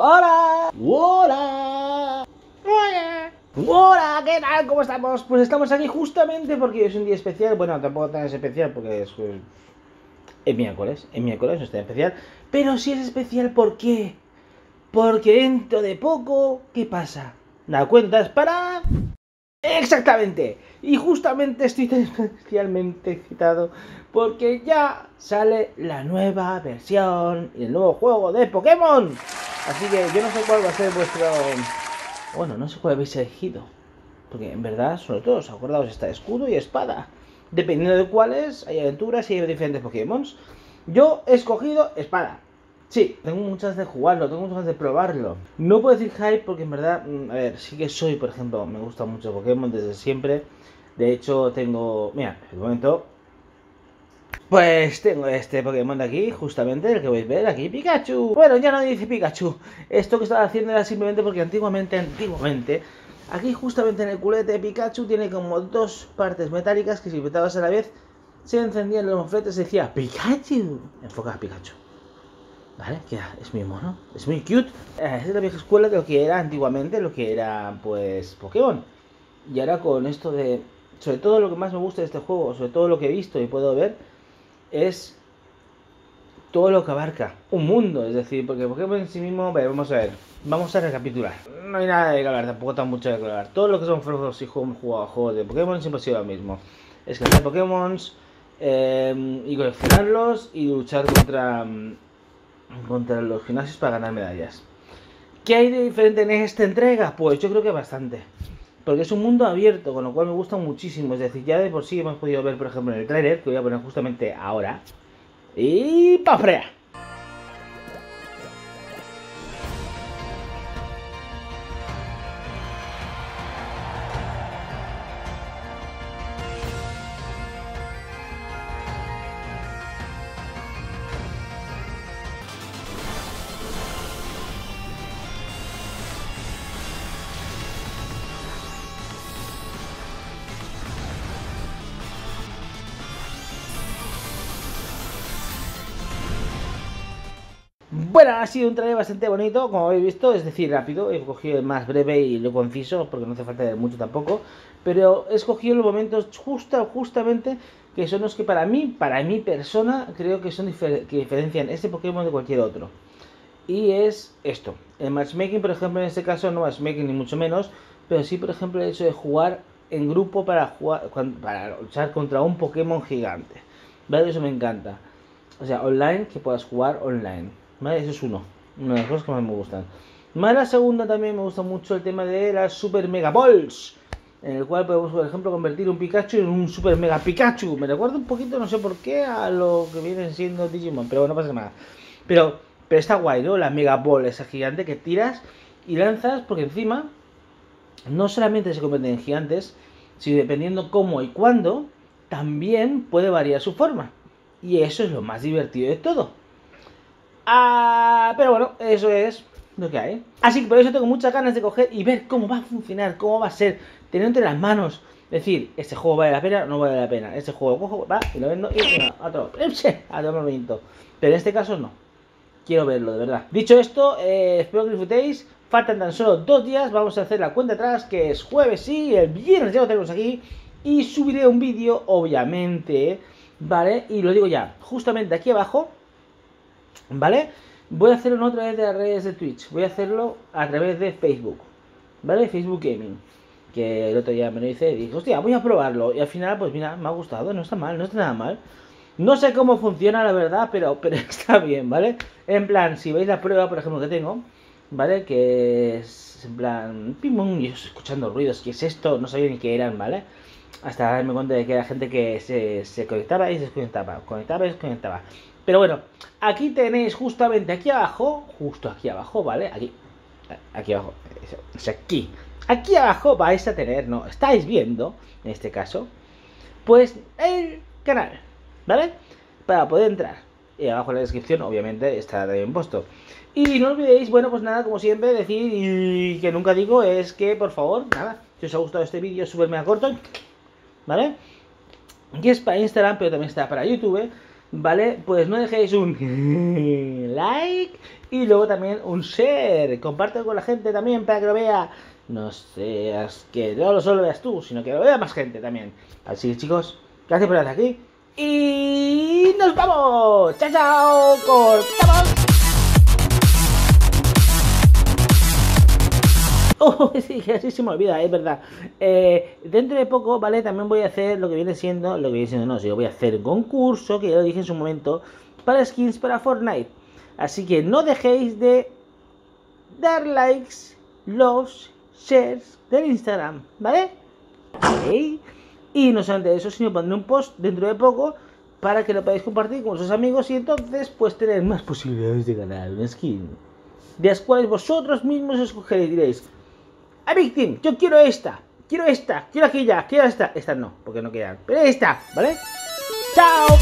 ¡Hola! ¡Hola! ¡Hola! ¡Hola! ¿Qué tal? ¿Cómo estamos? Pues estamos aquí justamente porque es un día especial. Bueno, tampoco tan especial porque es, pues, es miércoles. Es miércoles, no está especial. Pero sí es especial, ¿por qué? Porque dentro de poco, ¿qué pasa? Da cuentas para... Exactamente. Y justamente estoy tan especialmente excitado porque ya sale la nueva versión y el nuevo juego de Pokémon. Así que yo no sé cuál va a ser vuestro... Bueno, no sé cuál habéis elegido. Porque en verdad, sobre todo, acordaos, está escudo y espada. Dependiendo de cuáles, hay aventuras y hay diferentes Pokémon. Yo he escogido espada. Sí, tengo muchas de jugarlo, tengo muchas de probarlo. No puedo decir hype porque en verdad, mm, a ver, sí que soy, por ejemplo, me gusta mucho Pokémon desde siempre. De hecho, tengo, mira, el momento, pues tengo este Pokémon de aquí, justamente, el que vais a ver aquí, Pikachu. Bueno, ya no dice Pikachu. Esto que estaba haciendo era simplemente porque antiguamente, antiguamente, aquí justamente en el culete de Pikachu tiene como dos partes metálicas que si apretabas a la vez, se encendían los mofletes y decía Pikachu. Enfoca a Pikachu. ¿Vale? Que es muy mono, es muy cute. Eh, es la vieja escuela de lo que era antiguamente, lo que era, pues, Pokémon. Y ahora con esto de... Sobre todo lo que más me gusta de este juego, sobre todo lo que he visto y puedo ver, es todo lo que abarca un mundo. Es decir, porque Pokémon en sí mismo, vamos a ver, vamos a recapitular. No hay nada de hablar, tampoco tan mucho de hablar. Todo lo que son juegos y juegos, juegos de Pokémon siempre ha sido lo mismo. Es que Pokémon eh, y coleccionarlos y luchar contra contra los gimnasios para ganar medallas. ¿Qué hay de diferente en esta entrega? Pues yo creo que bastante. Porque es un mundo abierto, con lo cual me gusta muchísimo. Es decir, ya de por sí hemos podido ver, por ejemplo, en el trailer, que voy a poner justamente ahora. Y pa' frear. Bueno, ha sido un trailer bastante bonito, como habéis visto, es decir, rápido. He cogido el más breve y lo conciso, porque no hace falta mucho tampoco. Pero he escogido los momentos justa, justamente que son los que para mí, para mi persona, creo que son que diferencian este Pokémon de cualquier otro. Y es esto. El matchmaking, por ejemplo, en este caso no matchmaking ni mucho menos, pero sí, por ejemplo, el hecho de jugar en grupo para jugar para luchar contra un Pokémon gigante. ¿Vale? Eso me encanta. O sea, online, que puedas jugar online. ¿Vale? Eso es uno. Una de las cosas que más me gustan. Más la segunda también me gusta mucho el tema de las Super Mega Balls. En el cual podemos, por ejemplo, convertir un Pikachu en un Super Mega Pikachu. Me recuerda un poquito, no sé por qué, a lo que viene siendo Digimon. Pero bueno, no pasa nada. Pero, pero está guay, ¿no? La Mega Ball, esa gigante que tiras y lanzas, porque encima no solamente se convierten en gigantes, sino dependiendo cómo y cuándo, también puede variar su forma. Y eso es lo más divertido de todo. Ah, pero bueno, eso es lo que hay. Así que por eso tengo muchas ganas de coger y ver cómo va a funcionar, cómo va a ser, tener entre las manos. Decir, este juego vale la pena o no vale la pena. Este juego cojo, va y lo vendo y bueno, a todo, a. Pero en este caso no. Quiero verlo, de verdad. Dicho esto, eh, espero que disfrutéis. Faltan tan solo dos días. Vamos a hacer la cuenta atrás, que es jueves y el viernes ya lo tenemos aquí. Y subiré un vídeo, obviamente. ¿Vale? Y lo digo ya, justamente aquí abajo ¿Vale? Voy a hacerlo no a través de las redes de Twitch, voy a hacerlo a través de Facebook, ¿vale? Facebook Gaming. Que el otro día me lo hice y dije, hostia, voy a probarlo. Y al final, pues mira, me ha gustado, no está mal, no está nada mal. No sé cómo funciona la verdad, pero, pero está bien, ¿vale? En plan, si veis la prueba, por ejemplo, que tengo, ¿vale? Que es en plan, pimón, y yo escuchando ruidos, ¿qué es esto? No sabía ni qué eran, ¿vale? Hasta darme cuenta de que era gente que se, se conectaba y se desconectaba, conectaba y desconectaba. Pero bueno, aquí tenéis justamente aquí abajo, justo aquí abajo, ¿vale? Aquí, aquí abajo, o sea, aquí. Aquí abajo vais a tener, ¿no? Estáis viendo, en este caso, pues el canal, ¿vale? Para poder entrar. Y abajo en la descripción, obviamente, está también puesto. Y no olvidéis, bueno, pues nada, como siempre, decir y que nunca digo es que, por favor, nada, si os ha gustado este vídeo, súper mega corto, ¿vale? Y es para Instagram, pero también está para YouTube ¿vale? Pues no dejéis un like y luego también un share. Comparte con la gente también para que lo vea. No seas que no lo solo veas tú, sino que lo vea más gente también. Así que chicos, gracias por estar aquí. Y nos vamos. Chao, chao. Cortamos. Sí, así se me olvida, es verdad. Eh, dentro de poco, ¿vale? También voy a hacer lo que viene siendo, lo que viene siendo, no, si yo voy a hacer concurso, que ya lo dije en su momento, para skins para Fortnite. Así que no dejéis de dar likes, loves, shares del Instagram, ¿vale? Y no solamente eso, sino pondré un post dentro de poco para que lo podáis compartir con vuestros amigos y entonces pues tener más posibilidades de ganar una skin. De las cuales vosotros mismos escogeréis, a Victim, yo quiero esta, quiero esta, quiero aquella, quiero esta. Esta no, porque no quedan, pero esta, ¿vale? ¡Chao!